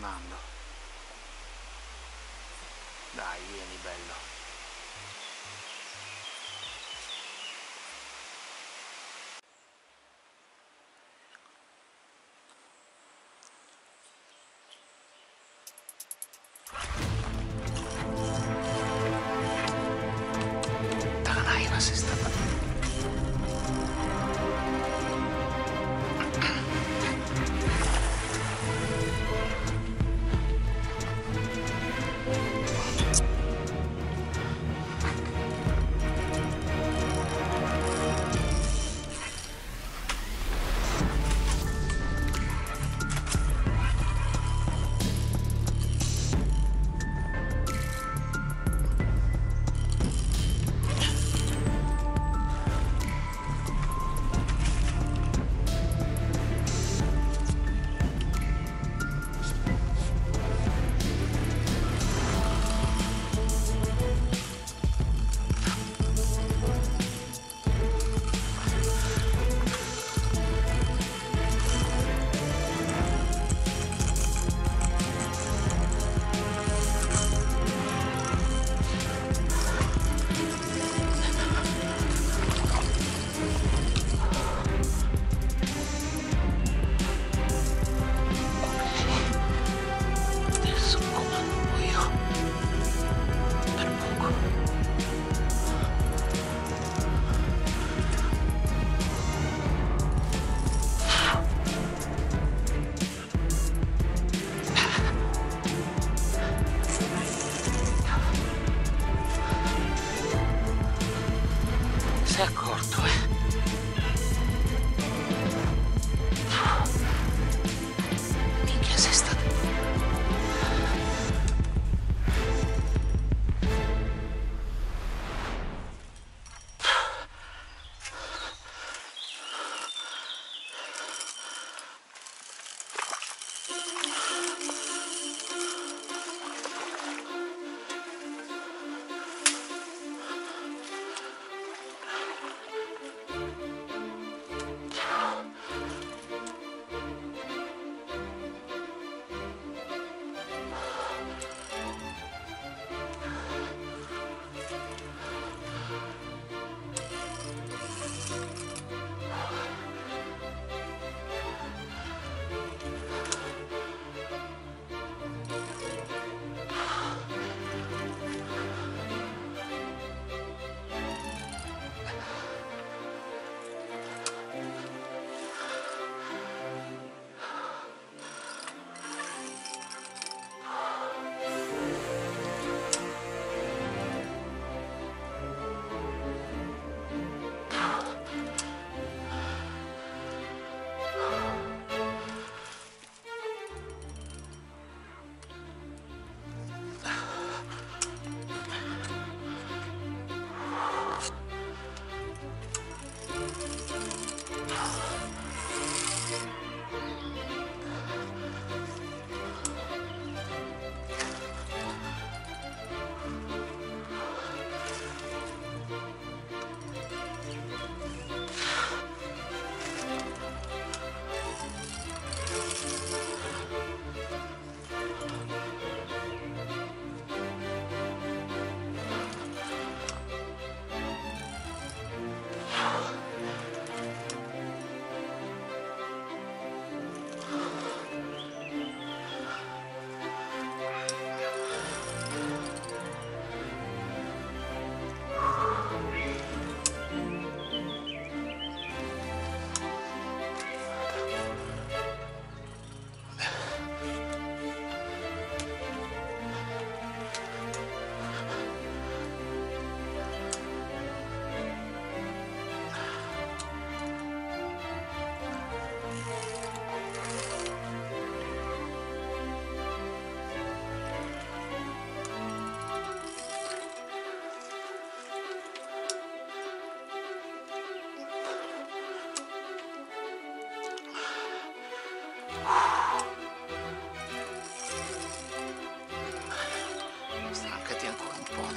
tornando. Dai, vieni bello. Tananaira si sta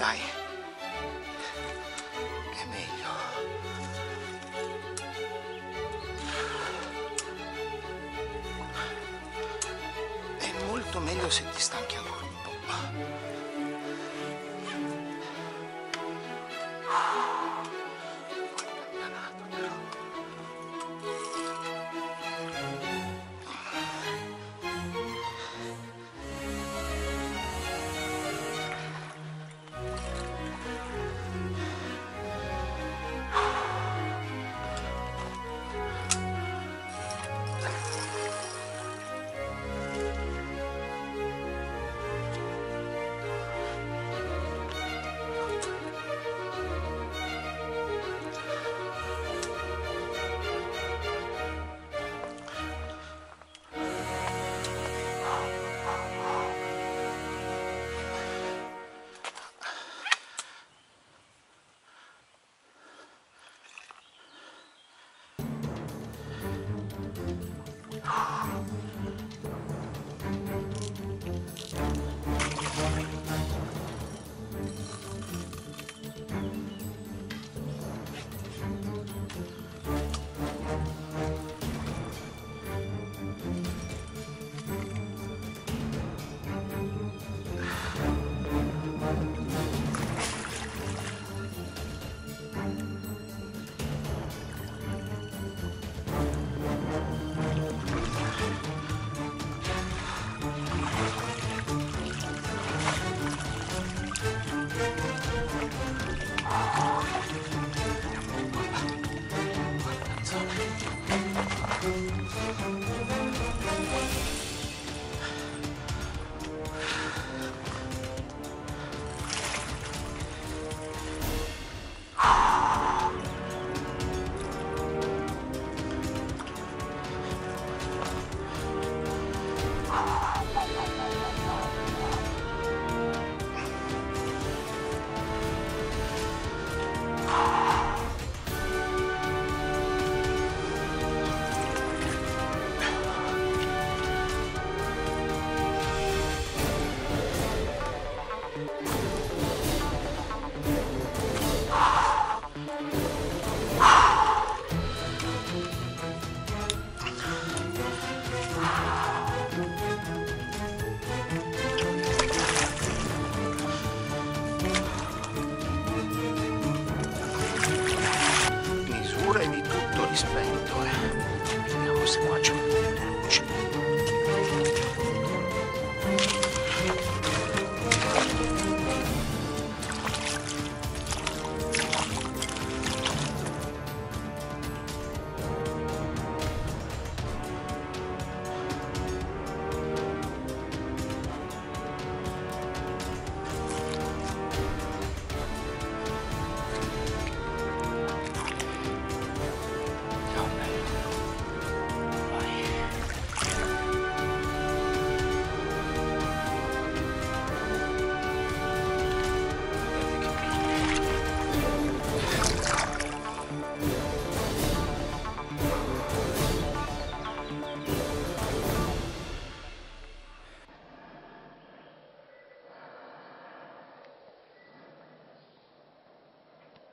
dai. È meglio. È molto meglio se ti sta